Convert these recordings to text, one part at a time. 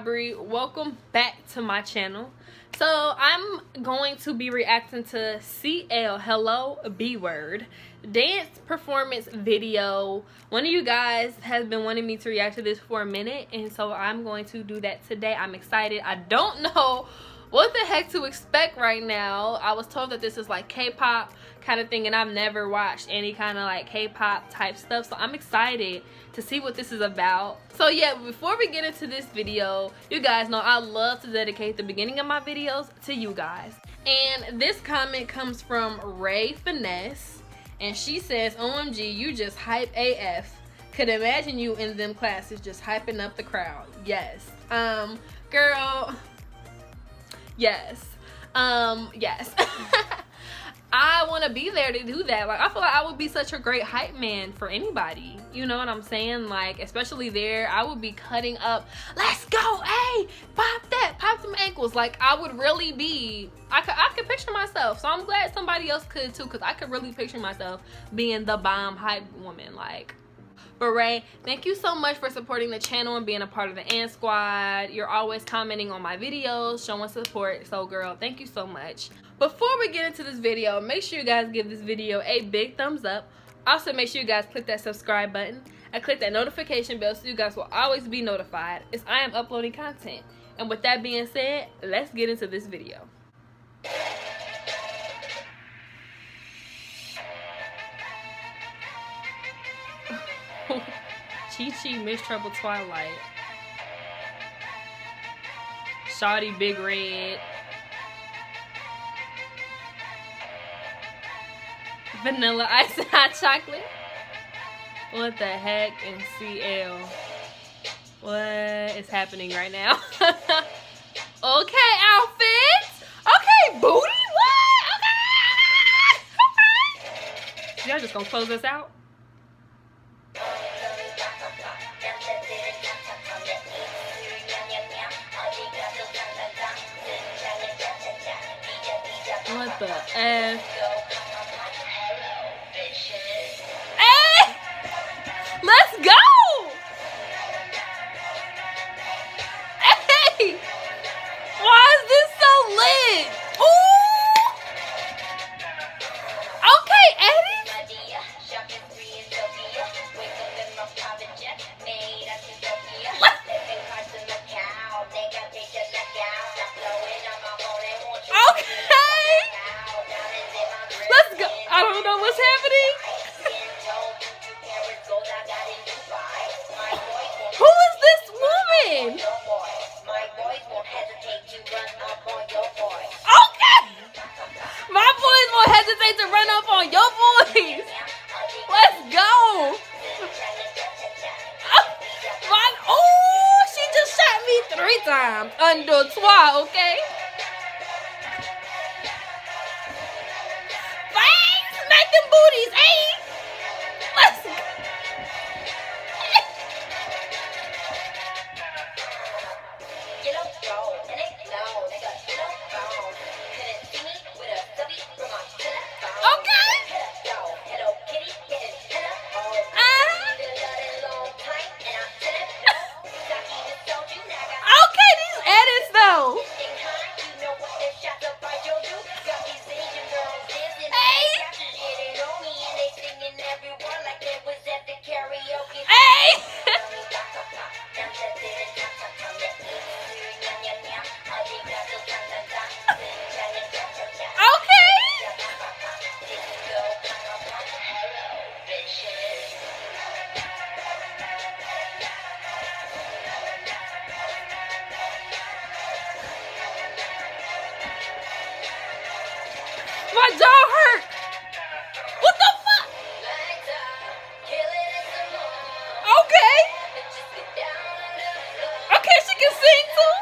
Aubrie. Welcome back to my channel. So I'm going to be reacting to CL Hello B Word dance performance video. One of you guys has been wanting me to react to this for a minute and so I'm going to do that today. I'm excited. I don't know what the heck to expect right now. I was told that this is like K-pop kind of thing and I've never watched any kind of like K-pop type stuff so I'm excited to see what this is about. So yeah, before we get into this video, you guys know I love to dedicate the beginning of my videos to you guys. And this comment comes from Ray Finesse and she says, OMG, you just hype AF. Could imagine you in them classes just hyping up the crowd. Yes. Um, girl, yes. Um, yes. I want to be there to do that. Like, I feel like I would be such a great hype man for anybody. You know what I'm saying? Like, especially there, I would be cutting up, let's go, hey, pop that, pop some ankles. Like, I would really be, I could, I could picture myself. So I'm glad somebody else could too, because I could really picture myself being the bomb hype woman. Like, Ray, thank you so much for supporting the channel and being a part of the Ant Squad. You're always commenting on my videos, showing support. So girl, thank you so much. Before we get into this video, make sure you guys give this video a big thumbs up. Also, make sure you guys click that subscribe button and click that notification bell so you guys will always be notified as I am uploading content. And with that being said, let's get into this video. Chi Chi Miss Trouble Twilight. Shawty Big Red. Vanilla Ice and Hot Chocolate. What the heck in CL? What is happening right now? okay, outfits. Okay, booty. What? Okay. Y'all just gonna close us out? What the uh, won't to run up on your boys. Let's go. Oh, she just shot me three times. Under trois, okay? Thanks, make them booties, eh? Let's go. Okay. My jaw hurt. What the fuck? Okay. Okay, she can sing too.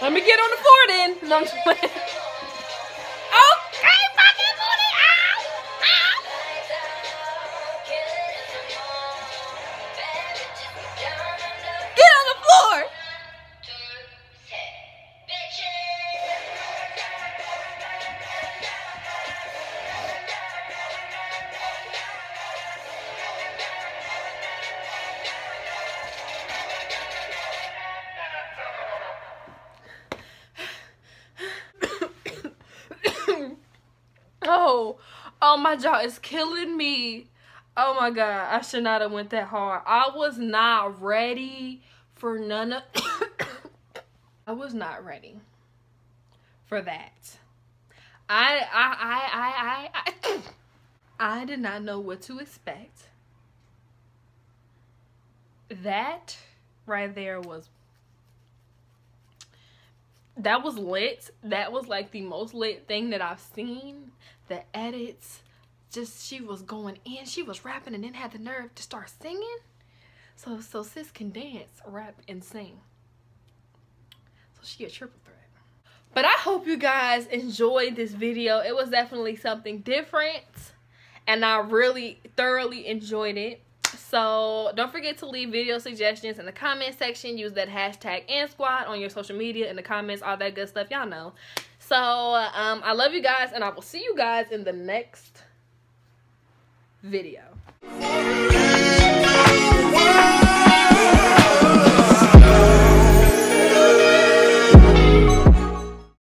Let me get on the floor then. No, Oh, oh, my jaw is killing me. Oh my god, I should not have went that hard. I was not ready for none of I was not ready for that. I I I I I I, I did not know what to expect. That right there was that was lit. That was like the most lit thing that I've seen. The edits, just she was going in. She was rapping and then had the nerve to start singing. So so sis can dance, rap, and sing. So she a triple threat. But I hope you guys enjoyed this video. It was definitely something different. And I really thoroughly enjoyed it. So don't forget to leave video suggestions in the comment section. Use that hashtag and squad on your social media in the comments, all that good stuff. Y'all know. So um, I love you guys and I will see you guys in the next video.